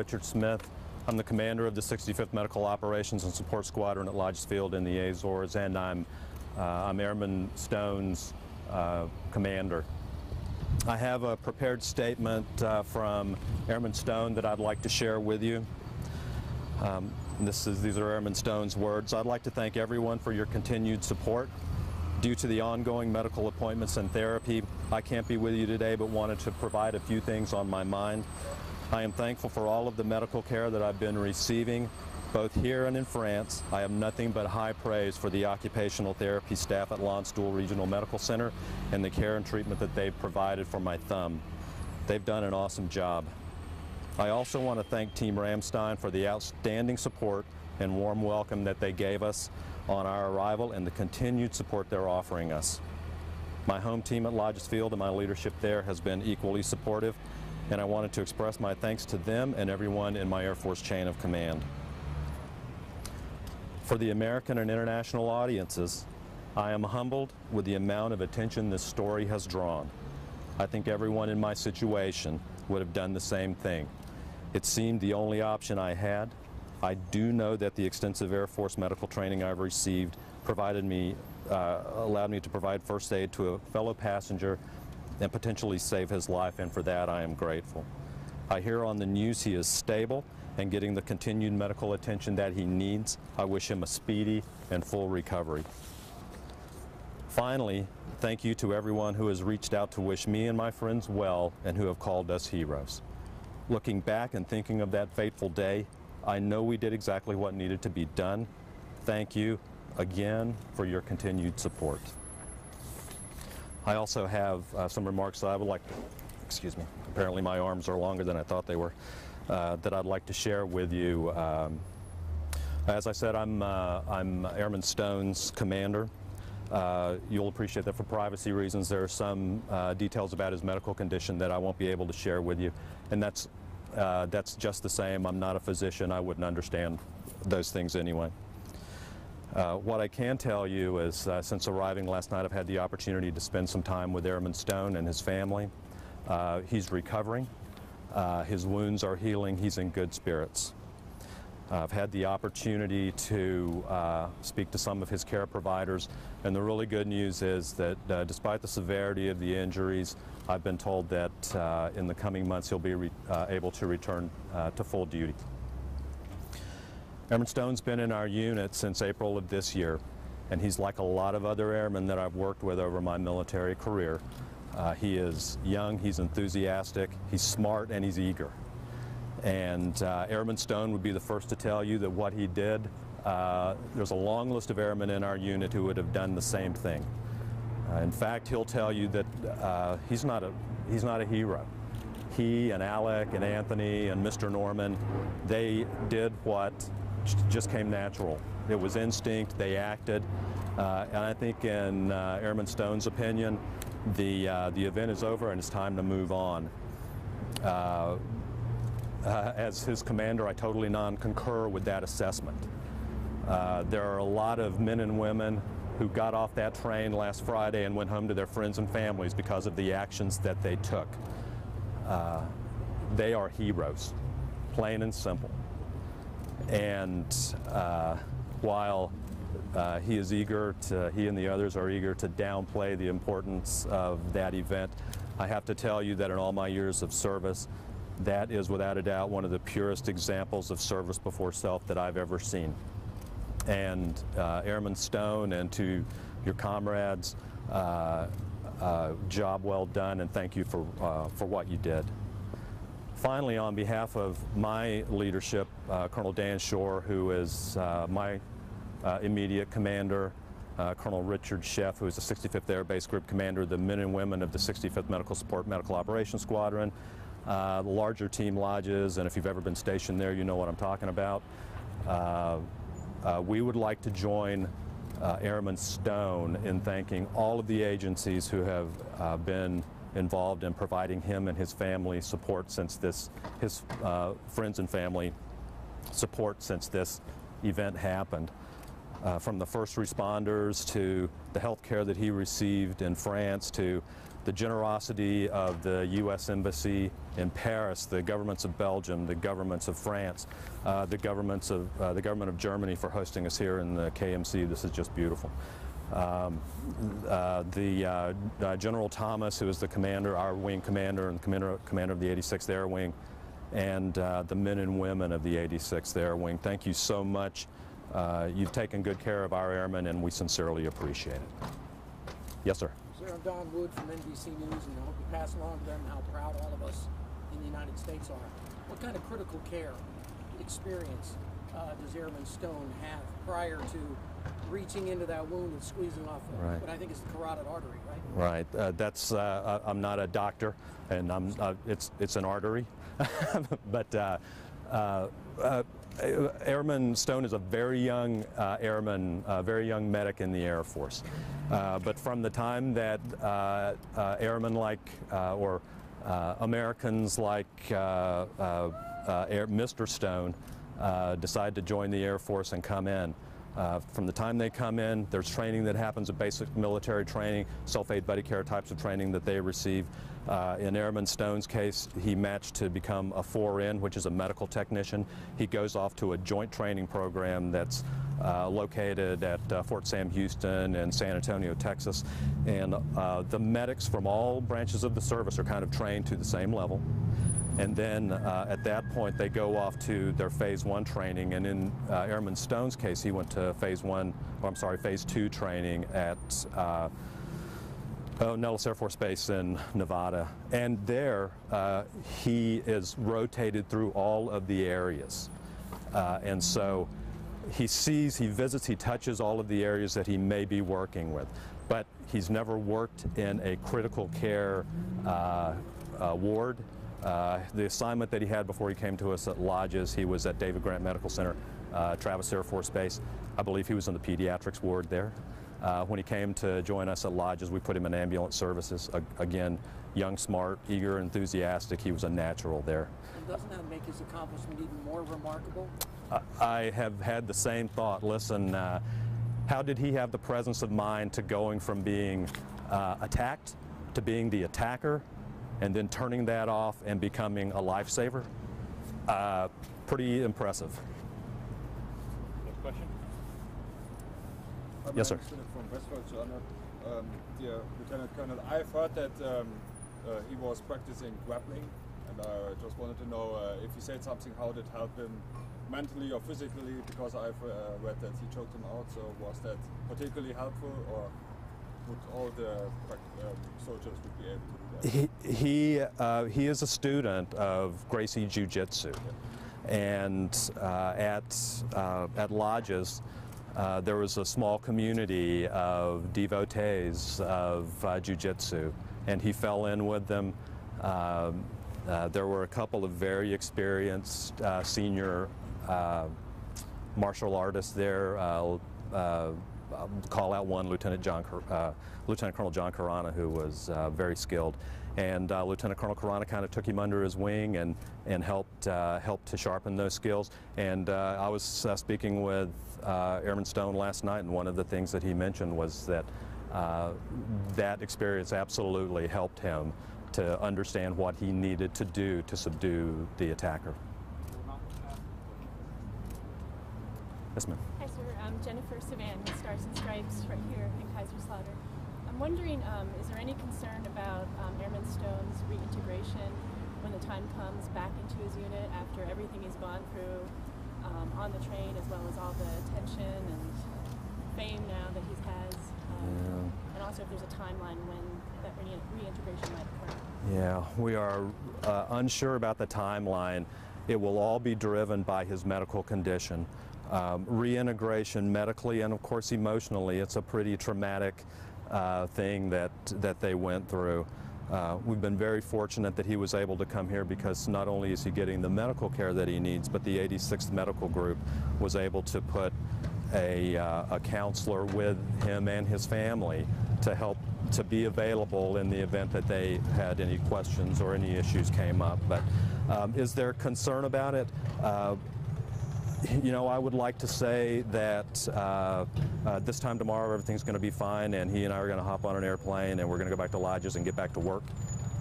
Richard Smith. I'm the commander of the 65th Medical Operations and Support Squadron at Lajes Field in the Azores, and I'm, uh, I'm Airman Stone's uh, commander. I have a prepared statement uh, from Airman Stone that I'd like to share with you. Um, this is, these are Airman Stone's words. I'd like to thank everyone for your continued support. Due to the ongoing medical appointments and therapy, I can't be with you today, but wanted to provide a few things on my mind. I am thankful for all of the medical care that I've been receiving, both here and in France. I have nothing but high praise for the occupational therapy staff at Landstuhl Regional Medical Center and the care and treatment that they've provided for my thumb. They've done an awesome job. I also want to thank Team Ramstein for the outstanding support and warm welcome that they gave us on our arrival and the continued support they're offering us. My home team at Lajes Field and my leadership there has been equally supportive, and I wanted to express my thanks to them and everyone in my Air Force chain of command. For the American and international audiences, I am humbled with the amount of attention this story has drawn. I think everyone in my situation would have done the same thing. It seemed the only option I had. I do know that the extensive Air Force medical training I've received provided me, uh, allowed me to provide first aid to a fellow passenger and potentially save his life, and for that I am grateful. I hear on the news he is stable and getting the continued medical attention that he needs. I wish him a speedy and full recovery. Finally, thank you to everyone who has reached out to wish me and my friends well and who have called us heroes. Looking back and thinking of that fateful day, I know we did exactly what needed to be done. Thank you again for your continued support. I also have uh, some remarks that I would like excuse me, apparently my arms are longer than I thought they were, uh, that I'd like to share with you. Um, as I said, I'm, uh, I'm Airman Stone's commander. Uh, you'll appreciate that for privacy reasons there are some uh, details about his medical condition that I won't be able to share with you and that's uh, that's just the same I'm not a physician I wouldn't understand those things anyway. Uh, what I can tell you is uh, since arriving last night I've had the opportunity to spend some time with Airman Stone and his family. Uh, he's recovering, his wounds are healing, he's in good spirits. I've had the opportunity to uh, speak to some of his care providers, and the really good news is that uh, despite the severity of the injuries, I've been told that uh, in the coming months he'll be uh, able to return uh, to full duty. Airman Stone's been in our unit since April of this year, and he's like a lot of other airmen that I've worked with over my military career. Uh, he is young, he's enthusiastic, he's smart, and he's eager. And uh, Airman Stone would be the first to tell you that what he did, uh, there's a long list of airmen in our unit who would have done the same thing. Uh, in fact, he'll tell you that uh, he's, not a, he's not a hero. He and Alec and Anthony and Mr. Norman, they did what just came natural. It was instinct, they acted, uh, and I think in uh, Airman Stone's opinion, the, the event is over and it's time to move on. Uh, as his commander, I totally non-concur with that assessment. Uh, there are a lot of men and women who got off that train last Friday and went home to their friends and families because of the actions that they took. Uh, they are heroes, plain and simple. And uh, while uh, he is eager to, he and the others are eager to downplay the importance of that event, I have to tell you that in all my years of service, that is without a doubt one of the purest examples of service before self that I've ever seen. And uh, Airman Stone and to your comrades, uh, uh, job well done and thank you for, uh, for what you did. Finally, on behalf of my leadership, uh, Colonel Dan Shore, who is uh, my immediate commander, Colonel Richard Sheff, who is the 65th Air Base Group Commander, the men and women of the 65th Medical Support Medical Operations Squadron, uh, the larger team Lajes, and if you've ever been stationed there, you know what I'm talking about. Uh, uh, we would like to join uh, Airman Stone in thanking all of the agencies who have uh, been involved in providing him and his family support since this, his uh, friends and family support since this event happened. from the first responders to the health care that he received in France to the generosity of the U.S. Embassy in Paris, the governments of Belgium, the governments of France, uh, the governments of uh, the government of Germany for hosting us here in the KMC. This is just beautiful. Um, uh, the uh, uh, General Thomas, who is the commander, our wing commander, and commander, commander of the 86th Air Wing, and uh, the men and women of the 86th Air Wing. Thank you so much. Uh, you've taken good care of our airmen, and we sincerely appreciate it. Yes, sir. Sir, I'm Don Wood from NBC News, and I hope you pass along to them how proud all of us in the United States are. What kind of critical care experience uh, does Airman Stone have prior to reaching into that wound and squeezing off Right. what I think is the carotid artery, right? Right. Uh, that's. Uh, I- I'm not a doctor, and I'm. Uh, it's. It's an artery, but. Uh, uh, uh, Airman Stone is a very young uh, airman, uh, very young medic in the Air Force. Uh, but from the time that uh, uh, airmen like, uh, or uh, Americans like uh, uh, uh, Air, Mr. Stone uh, decide to join the Air Force and come in, uh, from the time they come in, there's training that happens, a basic military training, self-aid buddy care types of training that they receive. Uh, in Airman Stone's case, he matched to become a 4N, which is a medical technician. He goes off to a joint training program that's uh, located at uh, Fort Sam Houston and San Antonio, Texas. And uh, the medics from all branches of the service are kind of trained to the same level. And then uh, at that point, they go off to their phase one training. And in uh, Airman Stone's case, he went to phase one, or I'm sorry, phase two training at uh, oh, Nellis Air Force Base in Nevada. And there, uh, he is rotated through all of the areas. Uh, and so he sees, he visits, he touches all of the areas that he may be working with. But he's never worked in a critical care uh, ward. Uh, the assignment that he had before he came to us at Lajes, he was at David Grant Medical Center, uh, Travis Air Force Base. I believe he was in the pediatrics ward there. Uh, when he came to join us at Lajes, we put him in ambulance services. A- again, young, smart, eager, enthusiastic. He was a natural there. And doesn't that make his accomplishment even more remarkable? I- I have had the same thought. Listen, uh, how did he have the presence of mind to going from being uh, attacked to being the attacker and then turning that off and becoming a lifesaver? Uh, pretty impressive. Next question. I'm Yes, sir. Lieutenant from Westfold Journal. Um, dear Lieutenant Colonel, I've heard that um, uh, he was practicing grappling, and I just wanted to know uh, if he said something, how did it help him mentally or physically? Because I've uh, read that he choked him out. So was that particularly helpful, or would all the um, soldiers would be able to do that? He, he, uh, he is a student of Gracie Jiu Jitsu. And uh, at, uh, at Lajes, uh, there was a small community of devotees of uh, Jiu Jitsu, and he fell in with them. Um, uh, there were a couple of very experienced uh, senior martial artists there. I'll call out one, Lieutenant John, uh, Lieutenant Colonel John Carana, who was uh, very skilled, and uh, Lieutenant Colonel Carana kind of took him under his wing and and helped uh, helped to sharpen those skills. And uh, I was uh, speaking with Airman Stone last night, and one of the things that he mentioned was that that experience absolutely helped him to understand what he needed to do to subdue the attacker. Yes, ma'am. Hi, sir. I'm Jennifer Svan with Stars and Stripes right here in Kaiserslautern. I'm wondering, um, is there any concern about um, Airman Stone's reintegration when the time comes back into his unit after everything he's gone through um, on the train, as well as all the attention and fame now that he has? Um, And also, if there's a timeline when that re- reintegration might occur. Yeah, we are uh, unsure about the timeline. It will all be driven by his medical condition. Um, reintegration medically and, of course, emotionally, it's a pretty traumatic uh, thing that, that they went through. Uh, we've been very fortunate that he was able to come here because not only is he getting the medical care that he needs, but the 86th Medical Group was able to put a, uh, a counselor with him and his family to help to be available in the event that they had any questions or any issues came up. But um, is there concern about it? You know, I would like to say that uh, uh, this time tomorrow everything's going to be fine, and he and I are going to hop on an airplane and we're going to go back to Lajes and get back to work.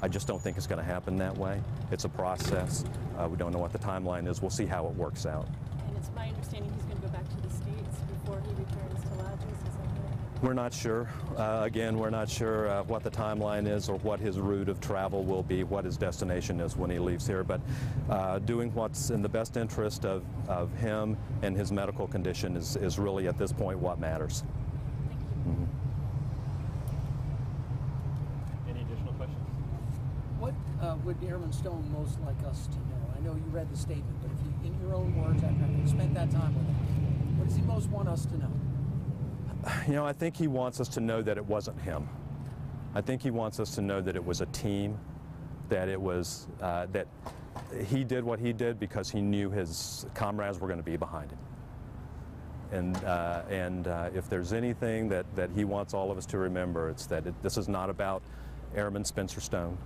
I just don't think it's going to happen that way. It's a process. Uh, we don't know what the timeline is. We'll see how it works out. And it's my understanding he's going to go back to the States before he returns to Lajes. Is that correct? We're not sure. Uh, again, we're not sure uh, what the timeline is or what his route of travel will be, what his destination is when he leaves here. But uh, doing what's in the best interest of, of him and his medical condition is, is really at this point what matters. Any additional questions? What uh, would Airman Stone most like us to know? I know you read the statement, but if you, in your own words, after having spent that time with him, what does he most want us to know? You know, I think he wants us to know that it wasn't him. I think he wants us to know that it was a team, that it was, uh, that he did what he did because he knew his comrades were going to be behind him. And, uh, and uh, if there's anything that, that he wants all of us to remember, it's that it, this is not about Airman Spencer Stone.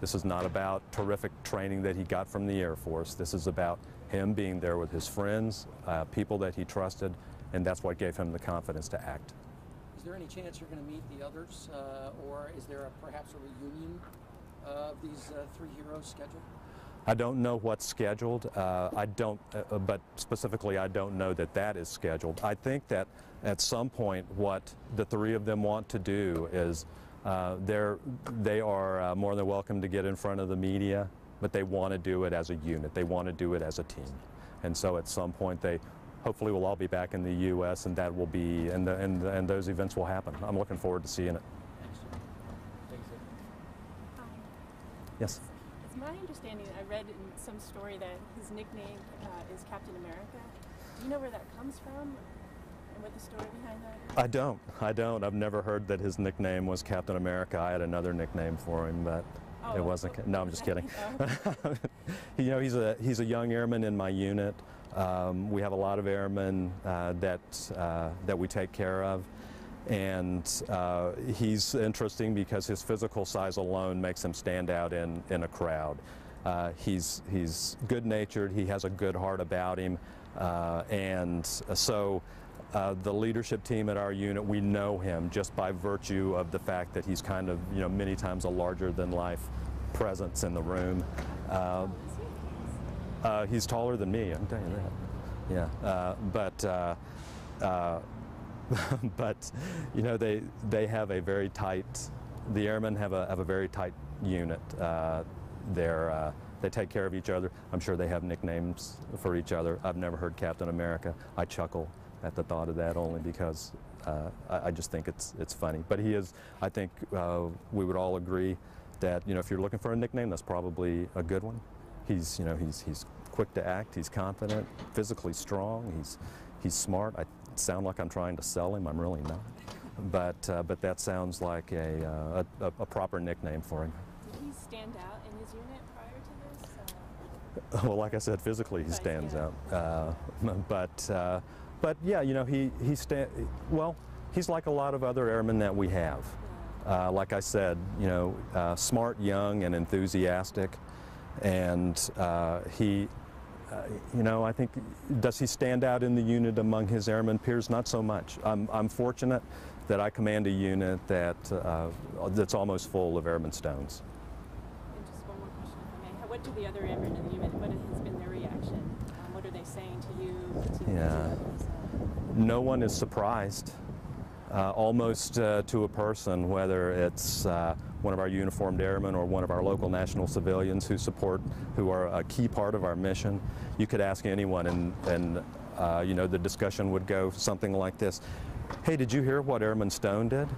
This is not about terrific training that he got from the Air Force. This is about him being there with his friends, uh, people that he trusted, and that's what gave him the confidence to act. Is there any chance you're going to meet the others, uh, or is there a, perhaps a reunion of these uh, three heroes scheduled? I don't know what's scheduled. Uh, I don't, uh, but specifically, I don't know that that is scheduled. I think that at some point, what the three of them want to do is uh, they're, they are uh, more than welcome to get in front of the media, but they want to do it as a unit. They want to do it as a team. And so at some point, they hopefully we'll all be back in the U.S. and that will be, and, the, and, and those events will happen. I'm looking forward to seeing it. Thanks, sir. Thanks, sir. Yes. it's my understanding, I read in some story that his nickname uh, is Captain America. Do you know where that comes from and what the story behind that is? I don't. I don't. I've never heard that his nickname was Captain America. I had another nickname for him, but Oh, it wasn't. what- No, I'm just kidding. Oh. you know, he's a he's a young airman in my unit. Um, we have a lot of airmen uh, that uh, that we take care of, and uh, he's interesting because his physical size alone makes him stand out in in a crowd. Uh, he's he's good-natured. He has a good heart about him, uh, and so. Uh, the leadership team at our unit, we know him just by virtue of the fact that he's kind of, you know, many times a larger than life presence in the room. Uh? Uh, he's taller than me, I can tell you that. Yeah, uh, but uh, uh, but you know they they have a very tight. The airmen have a have a very tight unit. Uh, they're uh, they take care of each other. I'm sure they have nicknames for each other. I've never heard Captain America. I chuckle at the thought of that only because uh, I, I just think it's it's funny. But he is. I think uh, we would all agree that you know if you're looking for a nickname, that's probably a good one. He's you know he's he's quick to act. He's confident, physically strong. He's he's smart. I sound like I'm trying to sell him. I'm really not. But uh, but that sounds like a, uh, a a proper nickname for him. Did he stand out in his unit prior to this? Uh, Well, like I said, physically he stands out. Uh, but uh, but yeah, you know he he sta- well he's like a lot of other airmen that we have. Uh, like I said, you know, uh, smart, young, and enthusiastic, and uh, he. Uh, you know, I think, does he stand out in the unit among his airmen peers? Not so much. I'm, I'm fortunate that I command a unit that, uh, that's almost full of Airman Stones. and just one more question, if I may. What do the other airmen in the unit, what has been their reaction? Um, what are they saying to you, to, Yeah. No one is surprised, uh, almost uh, to a person, whether it's uh, one of our uniformed airmen or one of our local national civilians who support, who are a key part of our mission. You could ask anyone, and, and uh, you know, the discussion would go something like this: "Hey, did you hear what Airman Stone did?"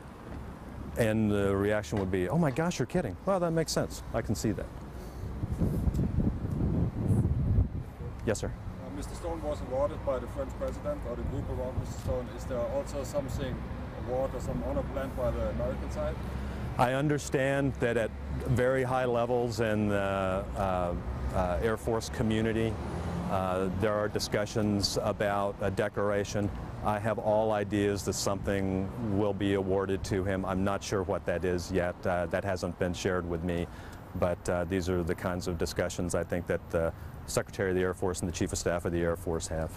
And the reaction would be, "Oh my gosh, you're kidding!" Well, that makes sense. I can see that. Yes, sir. Uh, Mr. Stone was awarded by the French president or the group around Mr. Stone. Is there also something, award or some honor planned by the American side? I understand that at very high levels in the uh, uh, Air Force community, uh, there are discussions about a decoration. I have all ideas that something will be awarded to him. I'm not sure what that is yet. Uh, that hasn't been shared with me. But uh, these are the kinds of discussions I think that the Secretary of the Air Force and the Chief of Staff of the Air Force have.